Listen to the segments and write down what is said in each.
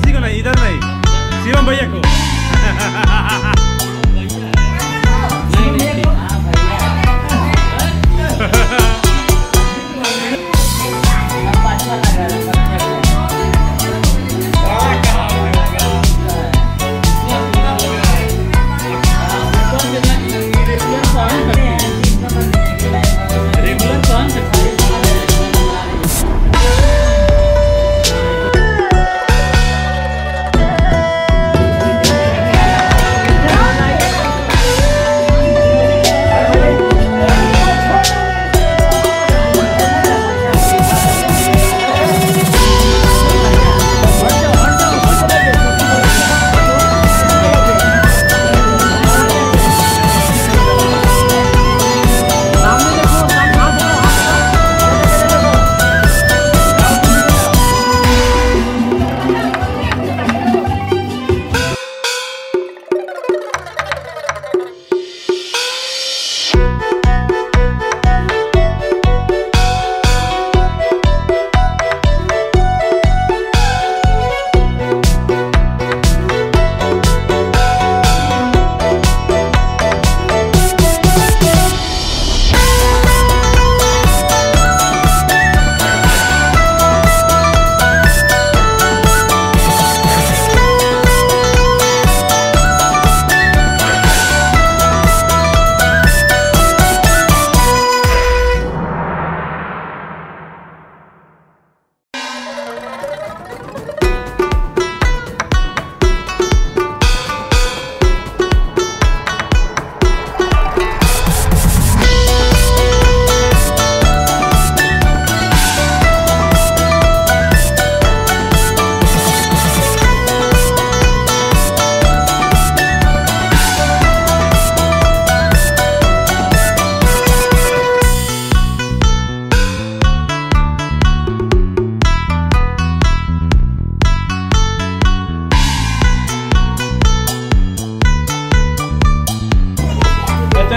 25 necesitan ahí. Si van vallejo.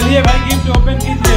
Sanjay Bhai to open it.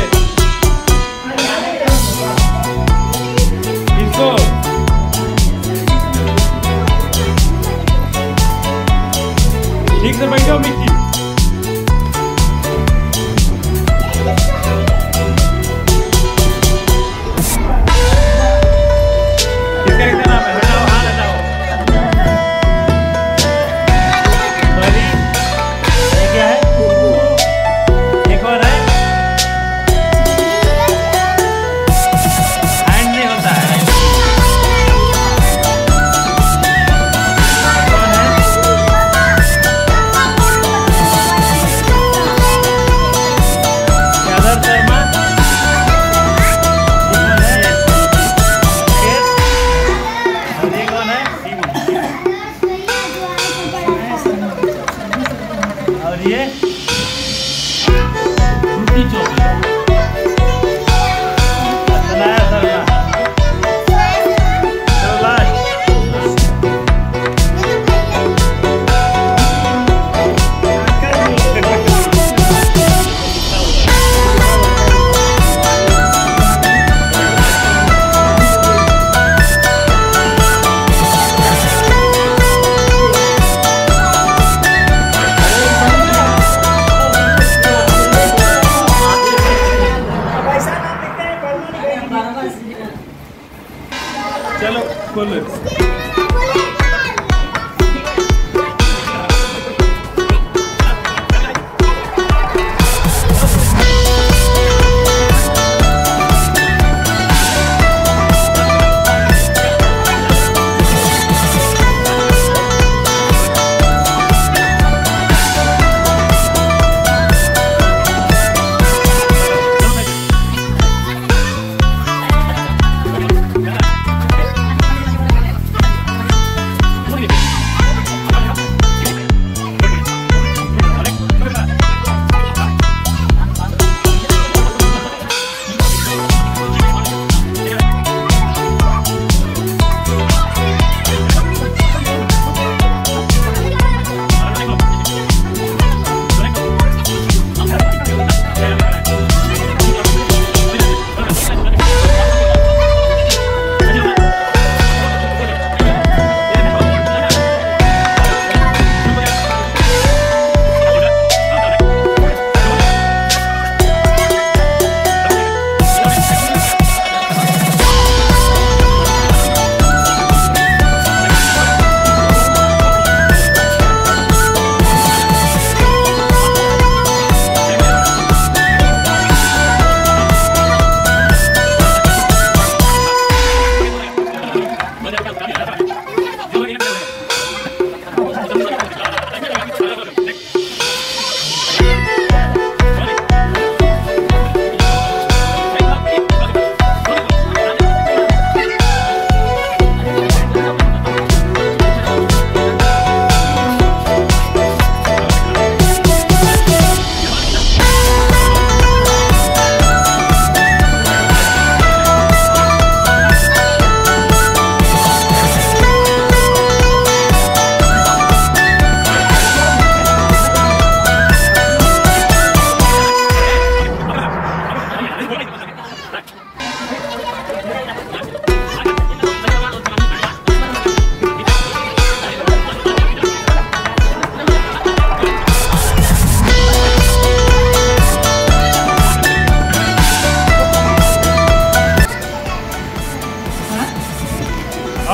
और ये रोटी चौक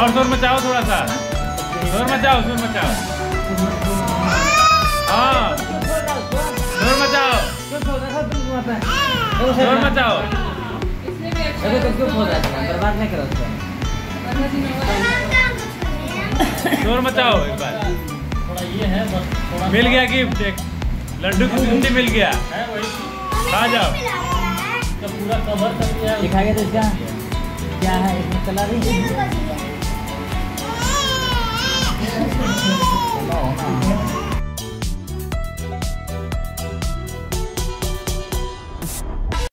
मचाओ शोर मचाओ हाँ शोर मचाओ शोर मचाओ। बर्बाद नहीं करो उसको शोर मचाओ एक बार। थोड़ा है थोड़ा मिल गया एक। लड्डू की बूंदी मिल गया। है खा जाओ। पूरा कवर कर दिया है दिखाएगा तो इसका। क्या है? इसमें कलर ही। Oh, no.